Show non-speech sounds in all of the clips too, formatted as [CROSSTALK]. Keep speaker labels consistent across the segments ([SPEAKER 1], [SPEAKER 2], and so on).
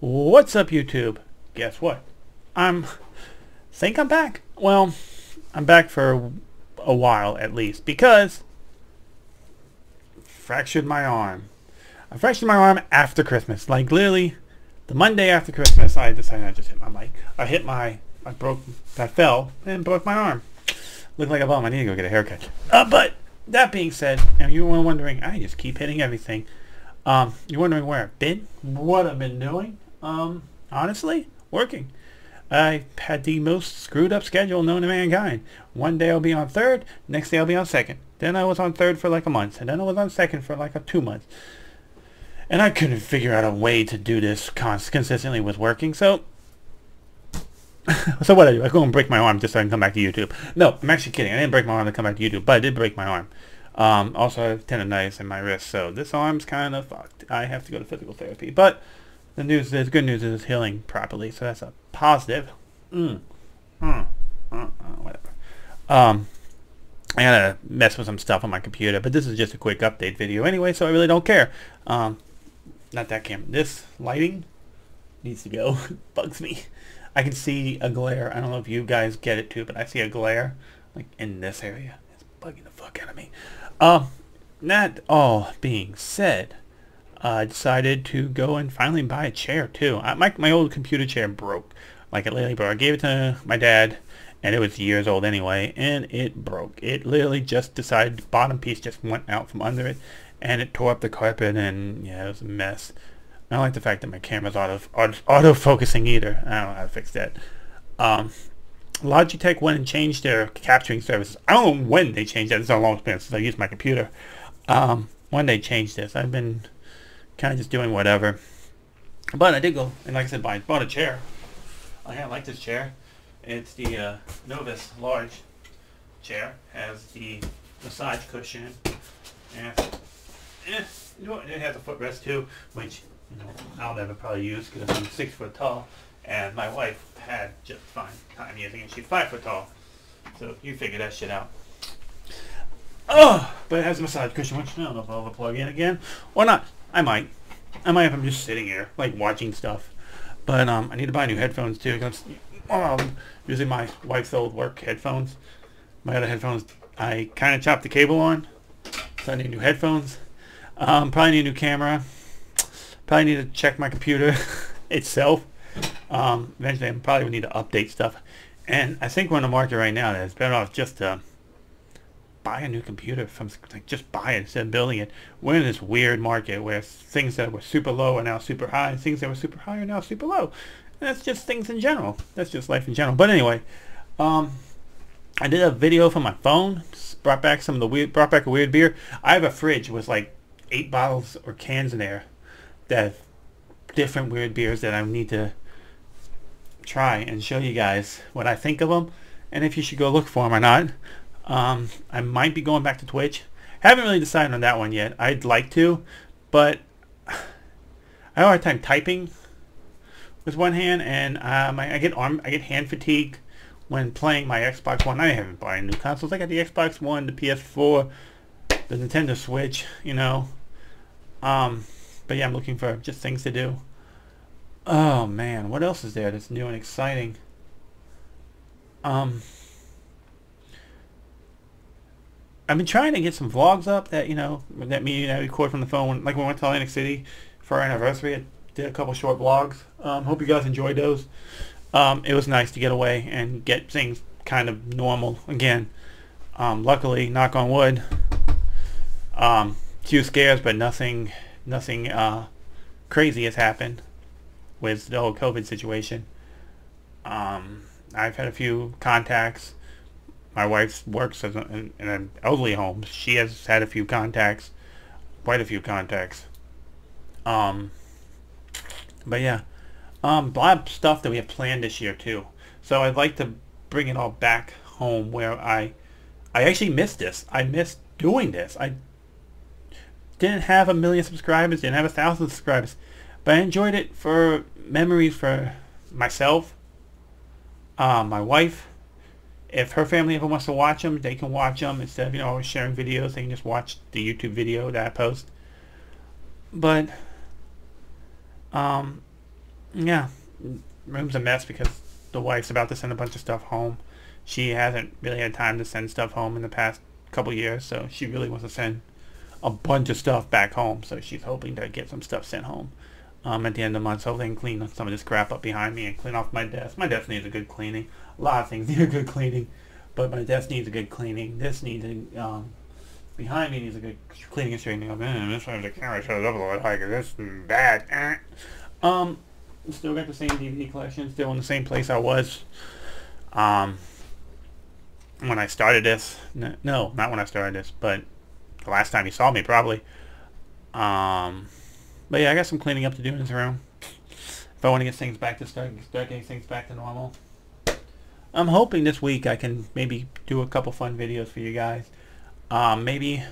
[SPEAKER 1] What's up, YouTube? Guess what? I'm think I'm back. Well, I'm back for a while at least because fractured my arm. I fractured my arm after Christmas. Like literally, the Monday after Christmas, I decided I just hit my mic. I hit my, I broke, I fell and broke my arm. Looked like a bum. I need to go get a haircut. Uh, but that being said, and you were wondering, I just keep hitting everything. Um, you're wondering where I've been, what I've been doing. Um, honestly, working. I had the most screwed up schedule known to mankind. One day I'll be on third, next day I'll be on second. Then I was on third for like a month, and then I was on second for like a two months. And I couldn't figure out a way to do this cons- consistently with working, so... [LAUGHS] so what I do, I go and break my arm just so I can come back to YouTube. No, I'm actually kidding. I didn't break my arm to come back to YouTube, but I did break my arm. Um, also, I have tendonitis in my wrist, so this arm's kind of fucked. I have to go to physical therapy, but the news is good news is it's healing properly, so that's a positive. Mm. Mm. Uh, uh, whatever. Um, I gotta mess with some stuff on my computer, but this is just a quick update video anyway, so I really don't care. Um, not that camera. This lighting needs to go. [LAUGHS] Bugs me. I can see a glare. I don't know if you guys get it too, but I see a glare like in this area. It's bugging the fuck out of me. Um, that all being said, I uh, decided to go and finally buy a chair too. I, my my old computer chair broke, like it literally broke. I gave it to my dad, and it was years old anyway, and it broke. It literally just decided the bottom piece just went out from under it, and it tore up the carpet, and yeah, it was a mess. I don't like the fact that my camera's auto auto, auto focusing either. I don't know how to fix that. Um, Logitech went and changed their capturing services. I don't know when they changed that. It's a long time since I used my computer. Um, when they changed this, I've been kind of just doing whatever. But I did go, and like I said, buy, bought a chair. I kind of like this chair. It's the uh, Novus large chair. Has the massage cushion. And eh, it has a footrest too, which you know I'll never probably use because I'm six foot tall, and my wife had just fine time using it. She's five foot tall, so you figure that shit out. Oh, but it has a massage cushion, which I don't know if I'll plug in again or not. I might. I might if I'm just sitting here, like watching stuff. But um, I need to buy new headphones too. Because um, using my wife's old work headphones. My other headphones, I kind of chopped the cable on. So I need new headphones. Um, probably need a new camera. Probably need to check my computer [LAUGHS] itself. Um, eventually, I probably need to update stuff. And I think we're in the market right now that it's better off just to buy a new computer from like just buy it instead of building it. We're in this weird market where things that were super low are now super high, and things that were super high are now super low. And that's just things in general. That's just life in general. But anyway, um, I did a video from my phone. Brought back some of the weird, brought back a weird beer. I have a fridge with like eight bottles or cans in there that different weird beers that I need to try and show you guys what I think of them and if you should go look for them or not. Um, I might be going back to Twitch. Haven't really decided on that one yet. I'd like to, but [SIGHS] I have a hard time typing with one hand, and um, I, I, get arm, I get hand fatigue when playing my Xbox One. I haven't bought any new consoles. I got the Xbox One, the PS4, the Nintendo Switch. You know, um, but yeah, I'm looking for just things to do. Oh man, what else is there that's new and exciting? Um. I've been trying to get some vlogs up that you know that me and I record from the phone. Like when we went to Atlantic City for our anniversary, I did a couple short vlogs. Um, hope you guys enjoyed those. Um, it was nice to get away and get things kind of normal again. Um, luckily, knock on wood, um, few scares, but nothing, nothing uh, crazy has happened with the whole COVID situation. Um, I've had a few contacts my wife works as a, in, in an elderly home. She has had a few contacts, quite a few contacts. Um, but yeah, um, a lot of stuff that we have planned this year too. So I'd like to bring it all back home where I, I actually missed this. I missed doing this. I didn't have a million subscribers, didn't have a thousand subscribers, but I enjoyed it for memories for myself, uh, my wife, if her family ever wants to watch them, they can watch them instead of you know always sharing videos. They can just watch the YouTube video that I post. But um, yeah, room's a mess because the wife's about to send a bunch of stuff home. She hasn't really had time to send stuff home in the past couple years, so she really wants to send a bunch of stuff back home. So she's hoping to get some stuff sent home um, at the end of the month so I can clean some of this crap up behind me and clean off my desk. My desk needs a good cleaning. A lot of things [LAUGHS] need a good cleaning, but my desk needs a good cleaning. This needs a, um, behind me needs a good cleaning and straightening up. Mm, this one the camera shows up a lot higher. This is bad. Eh. Um, still got the same DVD collection. Still in the same place I was. Um, when I started this. No, not when I started this, but the last time you saw me probably. Um, but yeah, I got some cleaning up to do in this room. If I want to get things back to start, start getting things back to normal. I'm hoping this week I can maybe do a couple fun videos for you guys. Um, maybe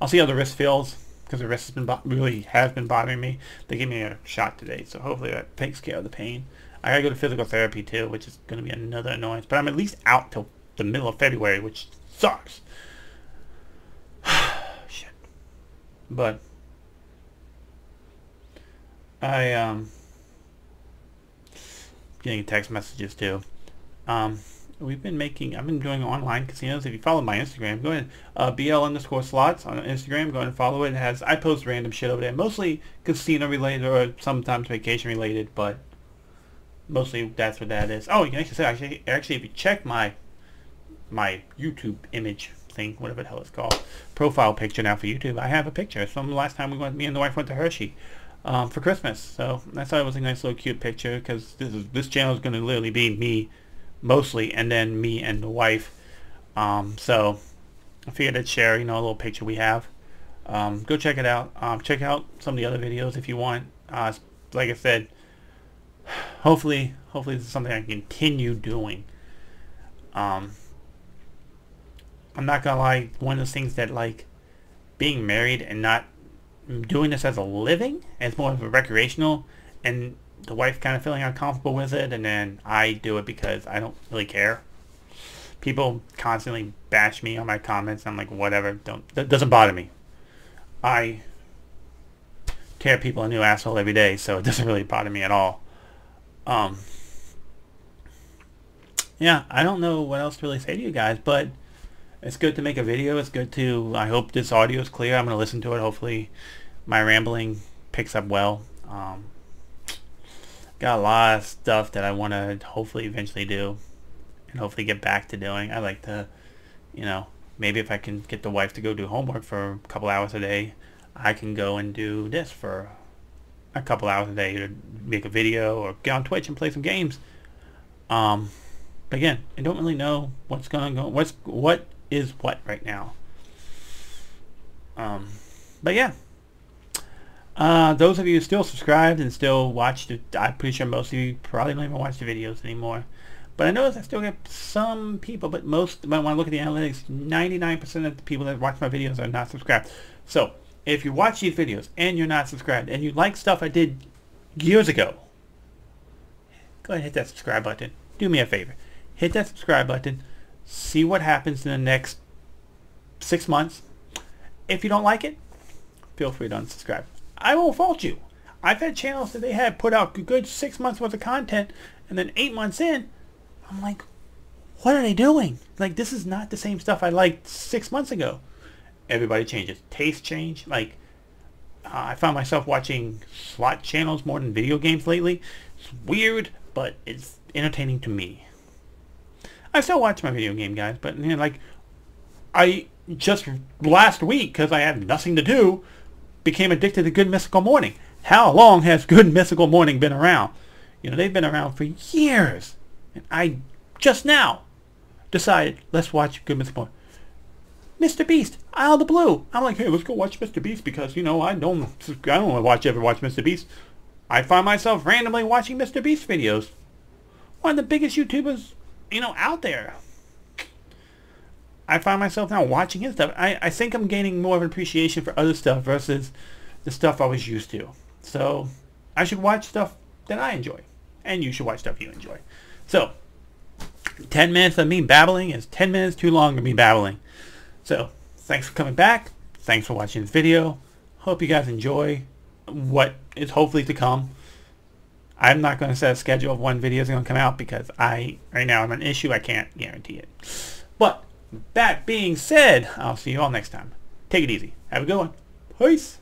[SPEAKER 1] I'll see how the wrist feels because the wrist has been really has been bothering me. They gave me a shot today, so hopefully that takes care of the pain. I gotta go to physical therapy too, which is gonna be another annoyance. But I'm at least out till the middle of February, which sucks. [SIGHS] Shit. But I um getting text messages too. Um, we've been making. I've been doing online casinos. If you follow my Instagram, go ahead. Uh, BL underscore slots on Instagram. Go ahead and follow it. It has I post random shit over there, mostly casino related or sometimes vacation related, but mostly that's what that is. Oh, you can actually say actually, actually if you check my my YouTube image thing, whatever the hell it's called, profile picture now for YouTube, I have a picture from the last time we went. Me and the wife went to Hershey um, for Christmas. So I thought it was a nice little cute picture because this is this channel is going to literally be me mostly, and then me and the wife. Um, so I figured I'd share you know a little picture we have. Um, go check it out. Um, check out some of the other videos if you want. Uh, like I said, hopefully, hopefully this is something I can continue doing. Um, I'm not gonna lie, one of those things that like being married and not doing this as a living, as more of a recreational, and the wife kind of feeling uncomfortable with it, and then I do it because I don't really care. People constantly bash me on my comments. I'm like, whatever, don't that doesn't bother me. I tear people a new asshole every day, so it [LAUGHS] doesn't really bother me at all. Um, yeah, I don't know what else to really say to you guys, but it's good to make a video. It's good to, I hope this audio is clear. I'm going to listen to it. Hopefully my rambling picks up well. Um, got a lot of stuff that I want to hopefully eventually do and hopefully get back to doing. I like to, you know, maybe if I can get the wife to go do homework for a couple hours a day, I can go and do this for a couple hours a day to make a video or get on Twitch and play some games. Um, but again, I don't really know what's going on. What's what is what right now. Um, but yeah, uh, those of you still subscribed and still watched it, I'm pretty sure most of you probably don't even watch the videos anymore. But I notice I still get some people, but most, when I look at the analytics, 99% of the people that watch my videos are not subscribed. So, if you watch these videos and you're not subscribed and you like stuff I did years ago, go ahead and hit that subscribe button. Do me a favor. Hit that subscribe button. See what happens in the next six months. If you don't like it, feel free to unsubscribe. I won't fault you. I've had channels that they had put out a good six months worth of content, and then eight months in, I'm like, what are they doing? Like, this is not the same stuff I liked six months ago. Everybody changes. Taste change. Like, uh, I found myself watching slot channels more than video games lately. It's weird, but it's entertaining to me. I still watch my video game guys, but you know, like, I just last week, because I had nothing to do, became addicted to Good Mythical Morning. How long has Good Mythical Morning been around? You know, they've been around for years. And I just now decided, let's watch Good Mythical Morning. Mr. Beast, Out of the Blue. I'm like, hey, let's go watch Mr. Beast because, you know, I don't, I don't watch ever watch Mr. Beast. I find myself randomly watching Mr. Beast videos. One of the biggest YouTubers, you know, out there. I find myself now watching his stuff. I, I think I'm gaining more of an appreciation for other stuff versus the stuff I was used to. So I should watch stuff that I enjoy. And you should watch stuff you enjoy. So 10 minutes of me babbling is 10 minutes too long to be babbling. So thanks for coming back. Thanks for watching this video. Hope you guys enjoy what is hopefully to come. I'm not going to set a schedule of when videos are going to come out because I, right now, I'm an issue. I can't guarantee it. But that being said, I'll see you all next time. Take it easy. Have a good one. Peace.